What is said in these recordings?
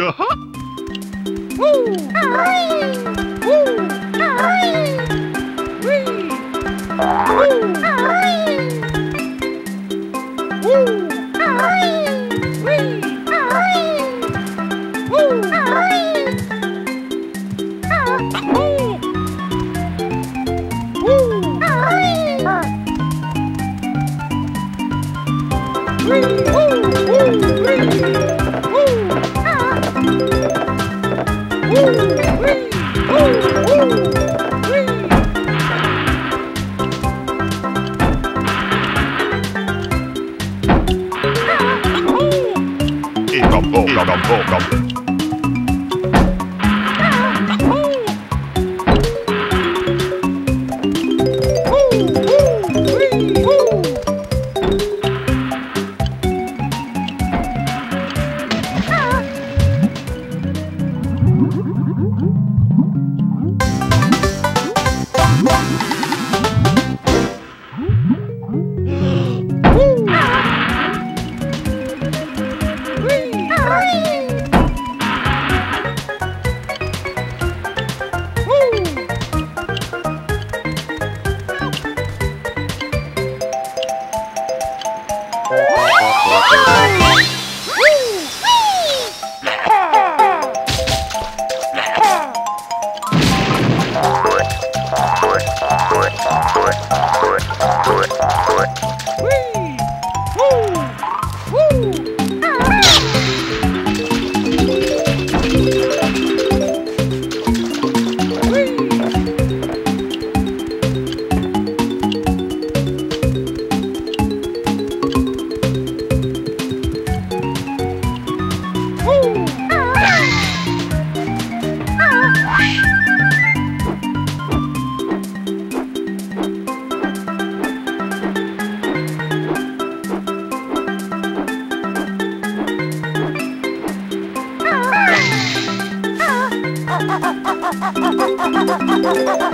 Uh-huh. Woo! Woo! you. Ha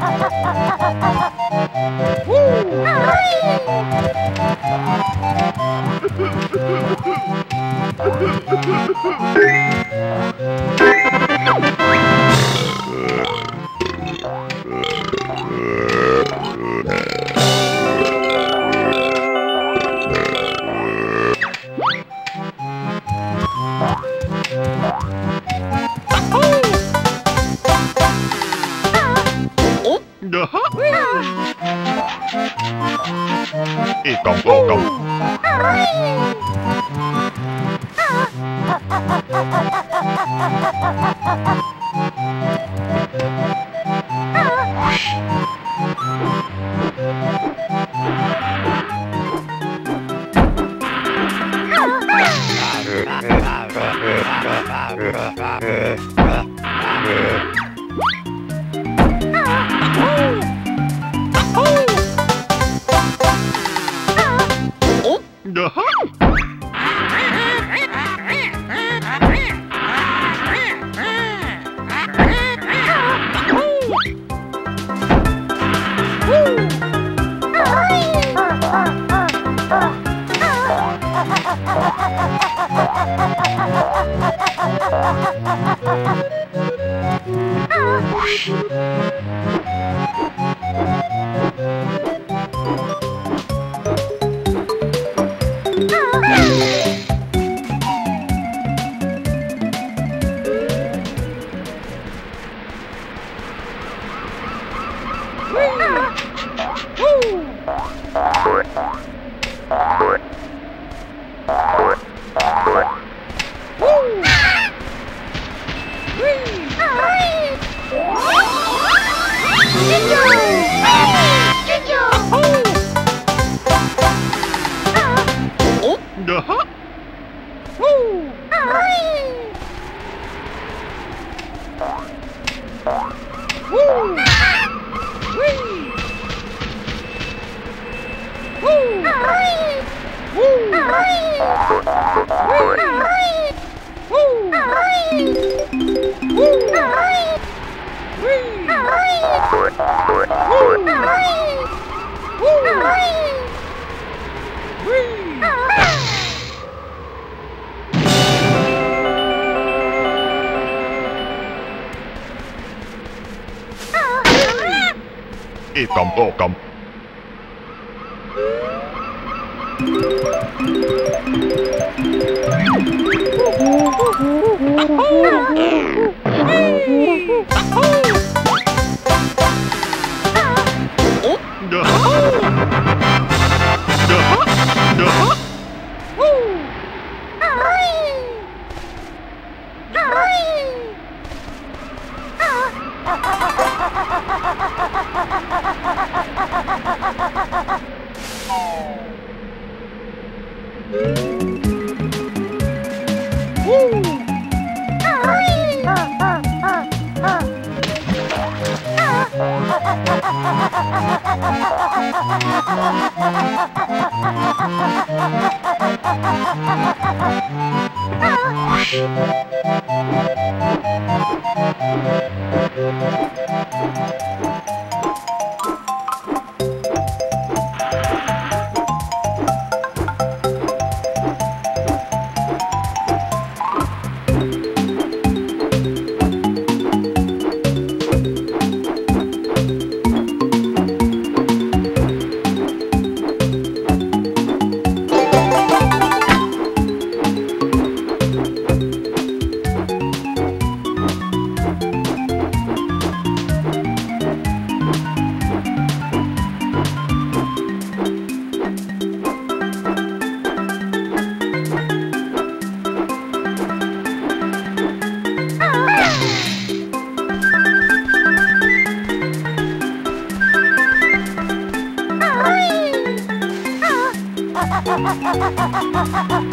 ha ha! Ah! Ê cầm ô cầm Oh! Yeah. ハ